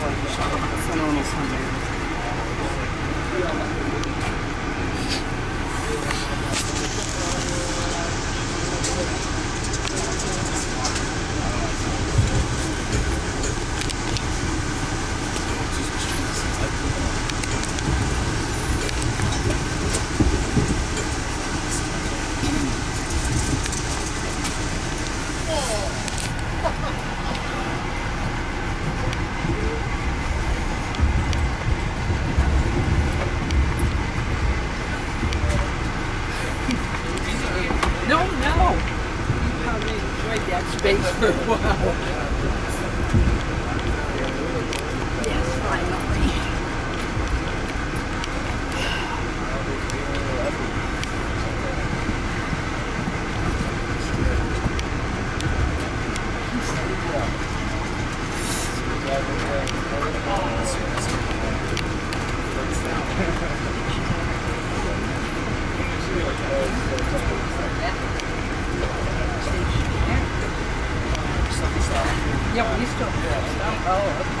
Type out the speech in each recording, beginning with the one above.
そのお兄さんで。No, no. You probably enjoyed that space for a while. Yeah, we still Oh,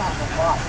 Yeah.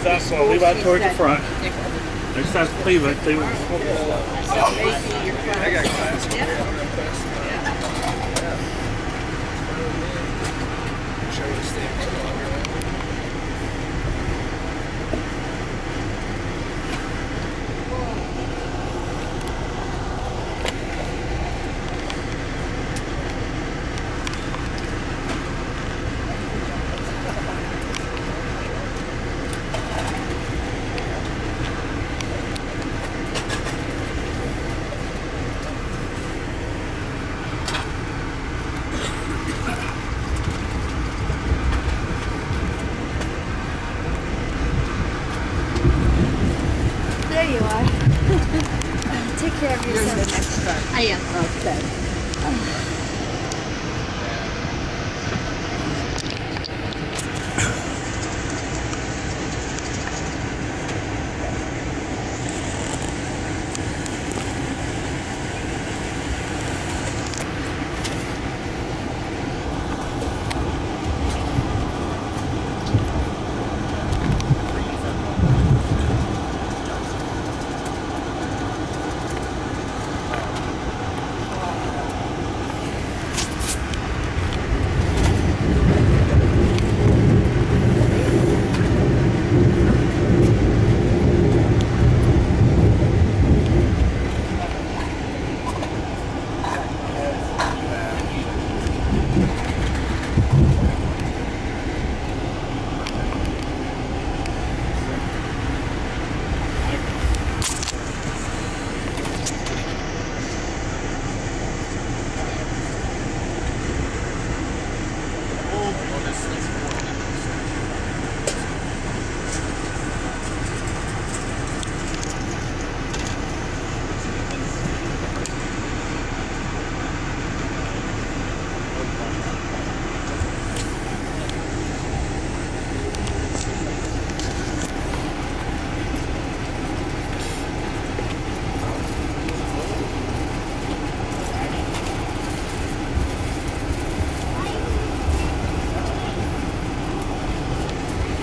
Stuff, so leave out towards the front. Next time Cleveland, Cleveland's Take care of yourself. I am. Okay.